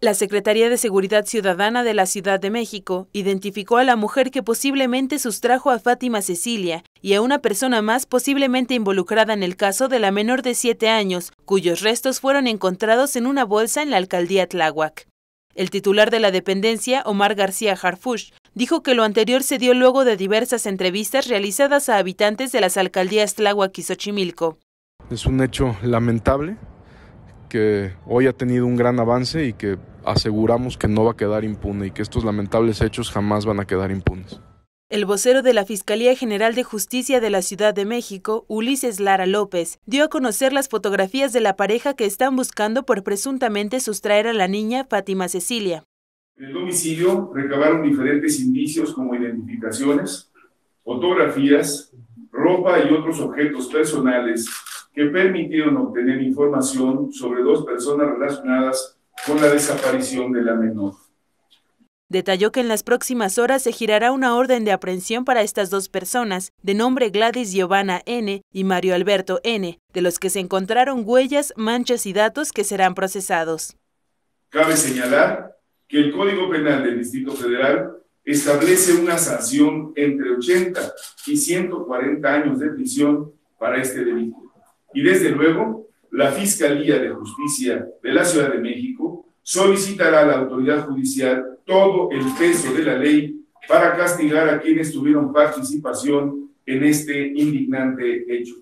La Secretaría de Seguridad Ciudadana de la Ciudad de México identificó a la mujer que posiblemente sustrajo a Fátima Cecilia y a una persona más posiblemente involucrada en el caso de la menor de 7 años, cuyos restos fueron encontrados en una bolsa en la alcaldía Tláhuac. El titular de la dependencia, Omar García Harfush, dijo que lo anterior se dio luego de diversas entrevistas realizadas a habitantes de las alcaldías Tláhuac y Xochimilco. Es un hecho lamentable que hoy ha tenido un gran avance y que aseguramos que no va a quedar impune y que estos lamentables hechos jamás van a quedar impunes. El vocero de la Fiscalía General de Justicia de la Ciudad de México, Ulises Lara López, dio a conocer las fotografías de la pareja que están buscando por presuntamente sustraer a la niña Fátima Cecilia. En el domicilio recabaron diferentes indicios como identificaciones, fotografías, ropa y otros objetos personales que permitieron obtener información sobre dos personas relacionadas con la desaparición de la menor. Detalló que en las próximas horas se girará una orden de aprehensión para estas dos personas, de nombre Gladys Giovanna N. y Mario Alberto N., de los que se encontraron huellas, manchas y datos que serán procesados. Cabe señalar que el Código Penal del Distrito Federal establece una sanción entre 80 y 140 años de prisión para este delito. Y desde luego, la Fiscalía de Justicia de la Ciudad de México solicitará a la autoridad judicial todo el peso de la ley para castigar a quienes tuvieron participación en este indignante hecho.